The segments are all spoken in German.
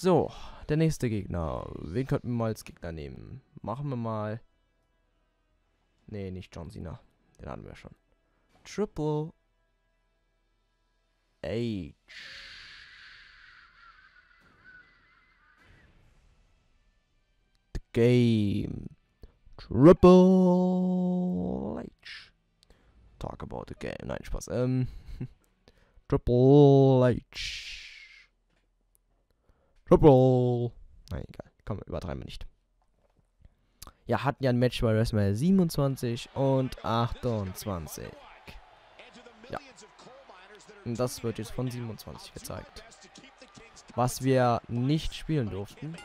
So, der nächste Gegner. Wen könnten wir mal als Gegner nehmen? Machen wir mal. Nee, nicht John Cena. Den hatten wir schon. Triple H. The game. Triple H. Talk about the game. Nein, Spaß. Ähm. Triple H. Triple. Nein, egal. Komm, übertreiben wir nicht. Ja, hatten ja ein Match bei WrestleMania 27 und 28. Ja. Und das wird jetzt von 27 gezeigt. Was wir nicht spielen durften.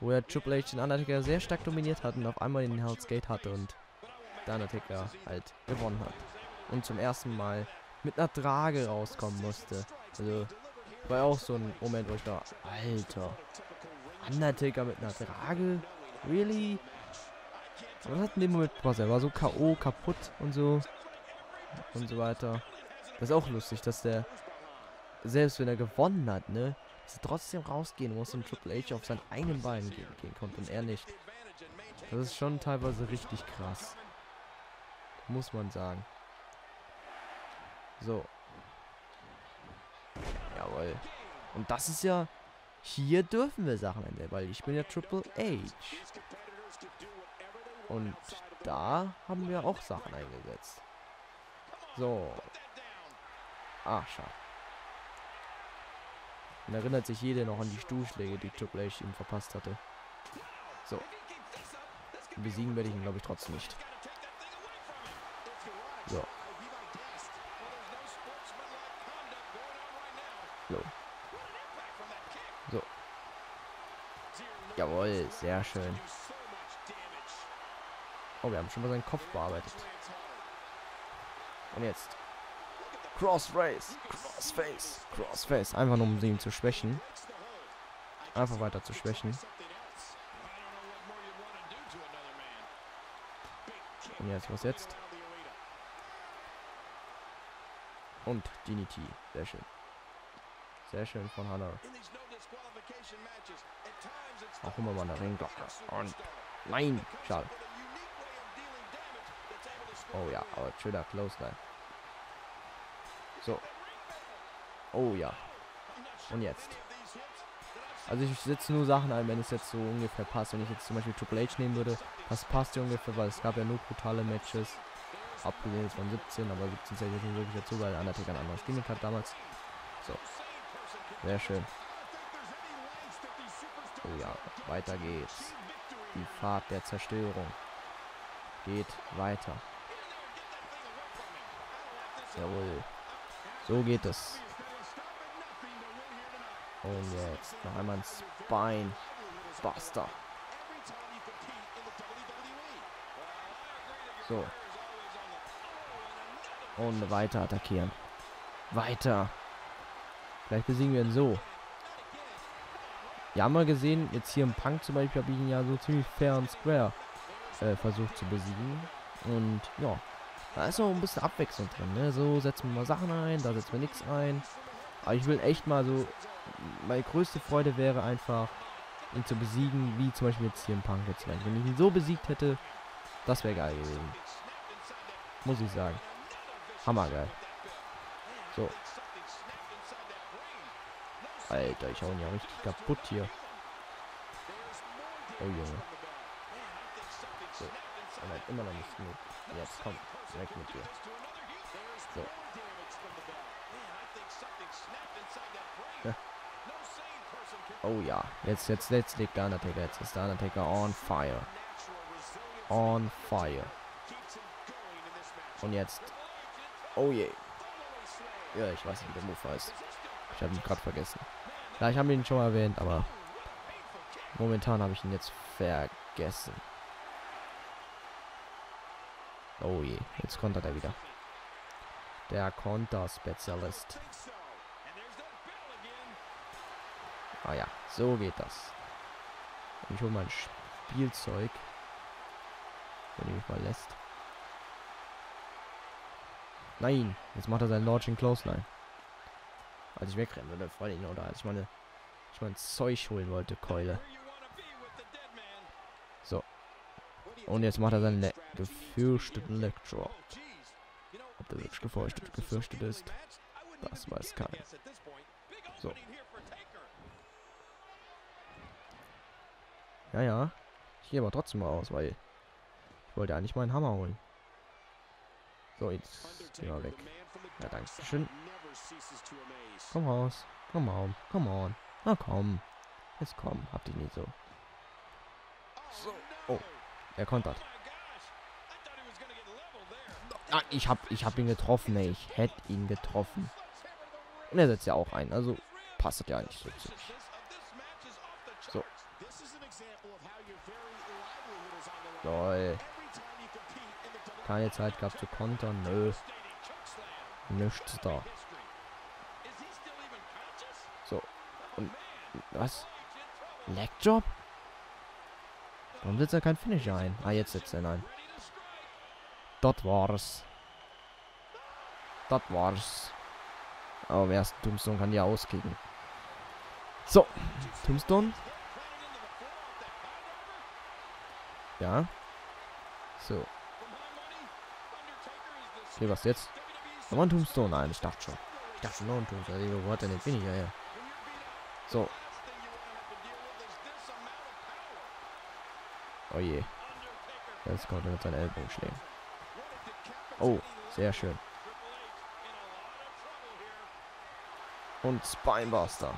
Wo er Triple H den Undertaker sehr stark dominiert hat und auf einmal den Hell's Gate hatte und der Undertaker halt gewonnen hat. Und zum ersten Mal mit einer Trage rauskommen musste. Also war auch so ein Moment, wo ich da, Alter, Undertaker mit einer Trage? Really? Was hat in dem Moment gepasst? Er war so K.O., kaputt und so. Und so weiter. Das ist auch lustig, dass der, selbst wenn er gewonnen hat, ne, dass er trotzdem rausgehen muss und Triple H auf seinen eigenen Beinen gehen, gehen konnte und er nicht. Das ist schon teilweise richtig krass. Muss man sagen. So. Jawohl. Und das ist ja... Hier dürfen wir Sachen ändern, weil ich bin ja Triple H. Und da haben wir auch Sachen eingesetzt. So. Ah, schade. Und erinnert sich jeder noch an die Stuhlschläge, die Triple H ihm verpasst hatte. So. Besiegen werde ich ihn, glaube ich, trotzdem nicht. So. So. So. Jawohl, sehr schön. Oh, wir haben schon mal seinen Kopf bearbeitet. Und jetzt. Crossface, Crossface, Crossface. Einfach nur, um ihn zu schwächen. Einfach weiter zu schwächen. Und jetzt, was jetzt? Und DDT. Sehr schön. Sehr schön von Hannah. Auch immer mal eine Ringglocke. Und nein, schade. Oh ja, aber schöner Clothesline. So. Oh ja. Und jetzt. Also ich setze nur Sachen ein, wenn es jetzt so ungefähr passt. Wenn ich jetzt zum Beispiel Triple H nehmen würde, das passt ja ungefähr, weil es gab ja nur brutale Matches. Abgesehen von 17, aber 17 zählt jetzt nicht wirklich dazu, weil Undertaker ein anderes Gimmick hat damals. So. Sehr schön. Oh ja, weiter geht's. Die Fahrt der Zerstörung geht weiter. Jawohl. So geht es. Und jetzt noch einmal ein Spine Buster. So. Und weiter attackieren. Weiter. Vielleicht besiegen wir ihn so. Wir haben mal gesehen, jetzt hier im Punk zum Beispiel habe ich ihn ja so ziemlich fair und square äh, versucht zu besiegen. Und ja, da ist auch ein bisschen Abwechslung drin. Ne? So setzen wir mal Sachen ein, da setzen wir nichts ein. Aber ich will echt mal so. Meine größte Freude wäre einfach, ihn zu besiegen, wie zum Beispiel jetzt hier im Punk jetzt gleich. Wenn ich ihn so besiegt hätte, das wäre geil gewesen. Muss ich sagen. Hammergeil. So. Alter, ich hau ihn ja richtig kaputt hier. Oh Junge. So. Aber halt immer noch nicht genug. Jetzt komm, weg mit dir. So. Oh ja, jetzt, jetzt, jetzt liegt der Undertaker. Jetzt ist der Undertaker on fire. On fire. Und jetzt. Oh je. Ja, ich weiß nicht, wie der Move heißt. Ich habe ihn gerade vergessen. Ja, ich habe ihn schon mal erwähnt, aber momentan habe ich ihn jetzt vergessen. Oh je, jetzt kontert er wieder. Der Konter-Spezialist. Ah ja, so geht das. Ich hole mein Spielzeug. Wenn ihr mich mal lässt. Nein, jetzt macht er seinen Launching Clothesline. Als ich wegrennen würde, freue ich oder als ich meine Ich mein Zeug holen wollte, Keule. So. Und jetzt macht er seinen gefürchteten Lecture. Ob der wirklich gefürchtet, gefürchtet ist, das weiß keiner. So. Ja, ja. Ich gehe aber trotzdem mal aus, weil ich wollte eigentlich meinen Hammer holen. So, jetzt gehen wir weg. Ja, danke schön. Komm raus. Komm on. Komm on. Na komm. Jetzt komm. Habt ihr nicht so. So. Oh. Er kontert. Ah, ich hab, ich hab ihn getroffen, ey. Ich hätte ihn getroffen. Und er setzt ja auch ein. Also passt ja eigentlich so ziemlich. So. Lol. Keine Zeit gab zu kontern. Nö. Nichts da. So. Und was? Legjob? Warum setzt er kein Finisher ein? Ah, jetzt setzt er ein. Dort war's. Dort war's. Aber im ersten Tombstone kann die auskicken. So. Tombstone. Ja. So. Okay, was jetzt? Ein Tombstone? Nein, ich dachte schon. Ich dachte schon ein Tombstone. Wo hat denn den weniger her? So. Oh je. Jetzt kommt er mit seinen Ellbogen schlägen. Oh, sehr schön. Und Spinebuster.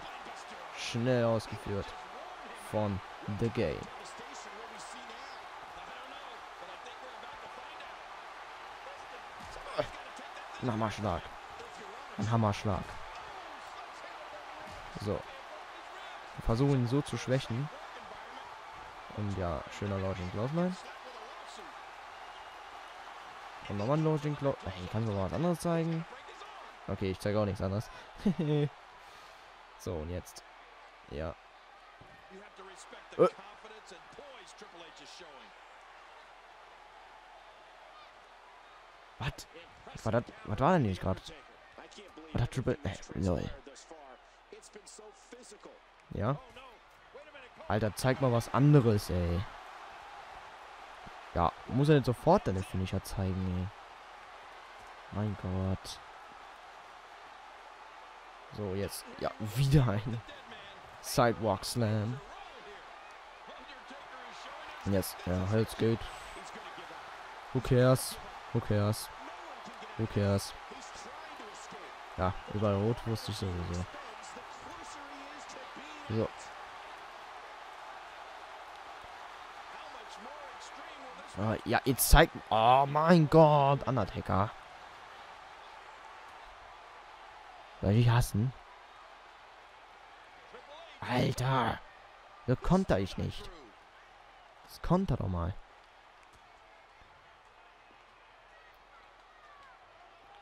Schnell ausgeführt. Von The Game. Ein Hammerschlag. Ein Hammerschlag. So. Wir versuchen ihn so zu schwächen. Und ja, schöner Launching Cloudline. Und nochmal ein Launching Cloud. Hey, kann mir was anderes zeigen? Okay, ich zeige auch nichts anderes. so, und jetzt. Ja. Äh. Was? Was war das? Was war denn nicht gerade? Was hat Triple... Äh, lol. Ja. Alter, zeig mal was anderes, ey. Ja, muss er nicht sofort deine Finisher zeigen, ey. Mein Gott. So, jetzt. Ja, wieder ein Sidewalk Slam. Jetzt, ja, Hell's Gate. Who cares? Who cares? Who cares? Ja, überall rot wusste ich sowieso. So. Uh, ja, jetzt zeigt. Oh mein Gott, Undertaker. Soll ich hassen? Alter. Das konnte ich nicht. Das konnte doch mal.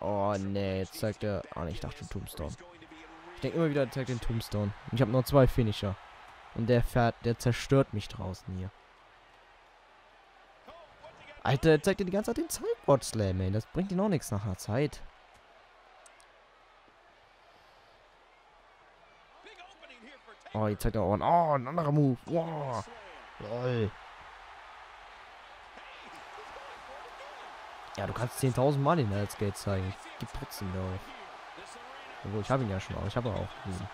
Oh nee, jetzt zeigt er. Ah, ich dachte Tombstone. Ich denke immer wieder, er zeigt den Tombstone. Und ich habe nur zwei Finisher. Und der fährt, der zerstört mich draußen hier. Alter, er zeigt dir die ganze Zeit den Sideboard Slam, ey. Das bringt ihn auch nichts nach einer Zeit. Oh, jetzt zeigt er auch ein, oh, ein anderer Move. Wow. Lol. Ja, du kannst 10.000 Mal den Hells Gate zeigen. Ich gebe trotzdem auf. Obwohl, ich habe ihn ja schon, aber ich habe auch diesen.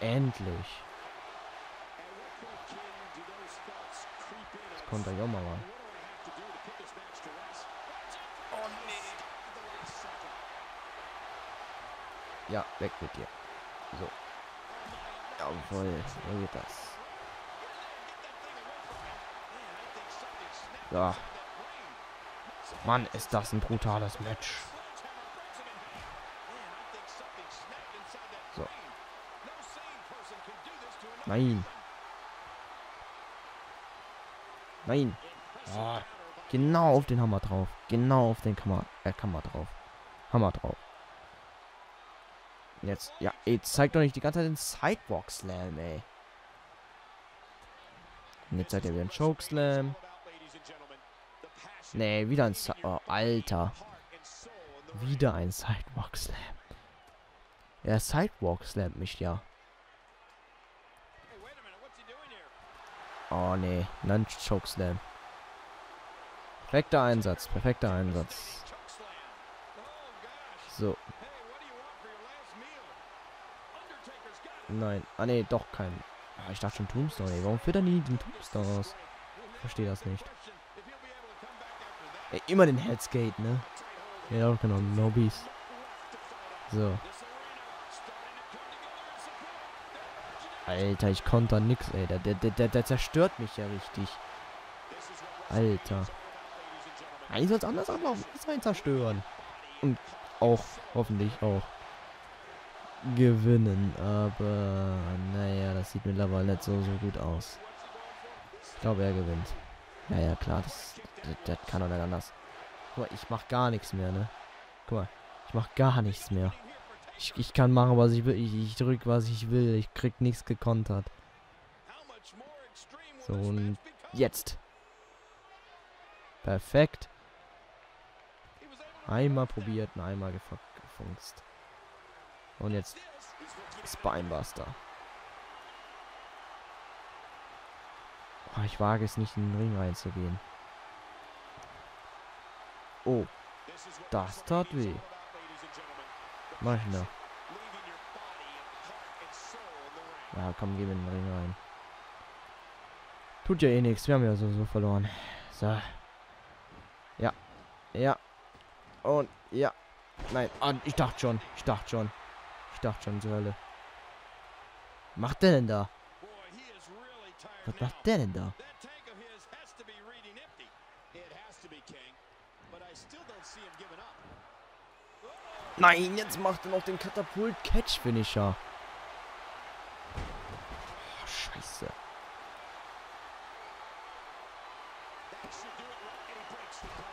Endlich. Das konnte ich auch mal machen. Ja, weg mit dir. So. Jawohl, so geht das. Ja. Mann, ist das ein brutales Match. So. Nein. Nein. Oh. Genau auf den Hammer drauf. Genau auf den Kammer, äh, Kammer drauf. Hammer drauf. Jetzt, ja, ey, zeigt doch nicht die ganze Zeit den Sidewalk Slam, ey. Und jetzt seid ihr wieder ein Choke Slam. Nee, wieder ein... Sa oh, Alter. Wieder ein Sidewalk Slam. Er Sidewalk slammt mich ja. Oh nee, Nunchuck Slam. Perfekter Einsatz, perfekter Einsatz. So. Nein. Ah nee, doch kein. Ah, ich dachte schon Tombstone. Ey. Warum führt er nie den Tombstone aus? Ich verstehe das nicht. Ey, immer den Headskate, ne? Ja, genau, Nobbies. So. Alter, ich konnte nix, ey. Der, der, der, der zerstört mich ja richtig. Alter. Eigentlich soll es anders ablaufen. Das rein zerstören. Und auch, hoffentlich auch, gewinnen. Aber, naja, das sieht mittlerweile nicht so, so gut aus. Ich glaube, er gewinnt. Ja, ja, klar, das, das, das kann doch nicht anders. Guck mal, ich mach gar nichts mehr, ne? Guck mal, ich mach gar nichts mehr. Ich, ich kann machen, was ich will. Ich, ich drück, was ich will. Ich krieg nichts gekontert. So, und jetzt. Perfekt. Einmal probiert und einmal gefunzt. Und jetzt Spinebuster. Oh, ich wage es nicht, in den Ring reinzugehen. Oh. Das tat weh. Mach ich noch. Ja, komm, geh in den Ring rein. Tut ja eh nichts. Wir haben ja sowieso verloren. So. Ja. Ja. Und ja. Nein. Ah, ich dachte schon. Ich dachte schon. Ich dachte schon zur Hölle. Macht der denn da? Was macht der denn da? Nein, jetzt macht er noch den Katapult-Catch-Finisher. Oh, scheiße.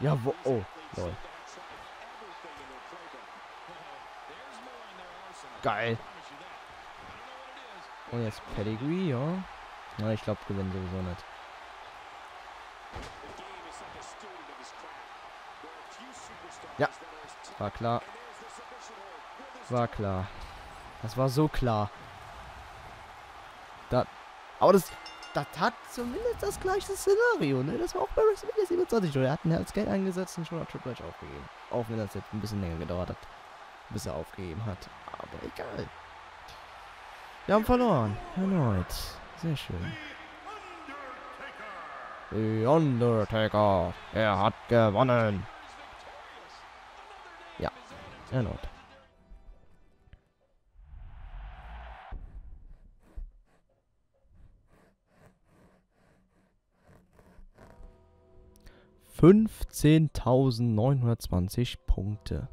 Ja, wo... Oh, lol. Geil. Und jetzt Pedigree, ja. Na, ich glaube, gewinnen sowieso nicht. Ja, war klar. War klar. Das war so klar. Da, aber das, das hat zumindest das gleiche Szenario, ne? Das war auch bei WrestleMania 27 Er hat ein Herzgeld eingesetzt und schon hat Triple H aufgegeben. Auch wenn das jetzt ein bisschen länger gedauert hat, bis er aufgegeben hat. Aber egal. Wir haben verloren. Erneut. Sehr schön. The Undertaker. Er hat gewonnen. Ja. Erneut. Fünfzehntausendneunhundertzwanzig Punkte.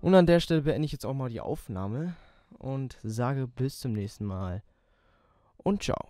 Und an der Stelle beende ich jetzt auch mal die Aufnahme und sage bis zum nächsten Mal und ciao.